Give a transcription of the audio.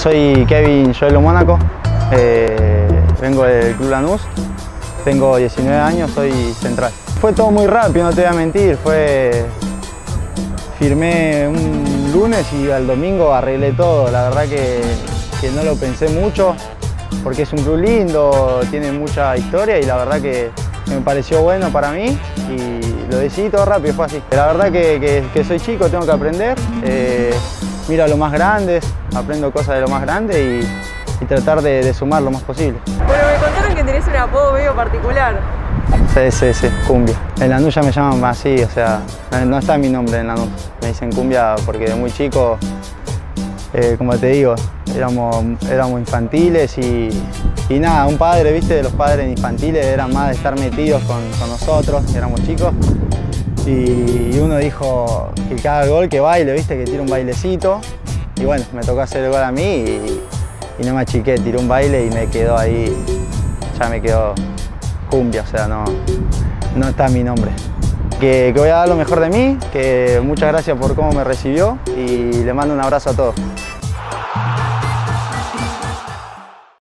Soy Kevin Joelo Mónaco, eh, vengo del Club Lanús, tengo 19 años, soy central. Fue todo muy rápido, no te voy a mentir, fue... Firmé un lunes y al domingo arreglé todo, la verdad que, no lo pensé mucho, porque es un club lindo, tiene mucha historia y la verdad que me pareció bueno para mí y lo decidí todo rápido, fue así. La verdad que, que, soy chico, tengo que aprender, eh, miro a los más grandes, aprendo cosas de lo más grande y, y tratar de, de, sumar lo más posible. Bueno, me contaron que tenés un apodo medio particular. Sí, sí, sí, cumbia. En Lanús ya me llaman así, o sea, no está mi nombre en Lanús. Me dicen cumbia porque de muy chico, eh, como te digo, éramos, éramos infantiles y, y, nada, un padre, viste, los padres infantiles eran más de estar metidos con, con nosotros, éramos chicos. Y, uno dijo que cada gol que baile, viste, que tira un bailecito. Y bueno, me tocó hacer el gol a mí y, no me achiqué, tiré un baile y me quedó ahí, ya me quedó cumbia, o sea, no, no está mi nombre. Que, que voy a dar lo mejor de mí, que muchas gracias por cómo me recibió y le mando un abrazo a todos.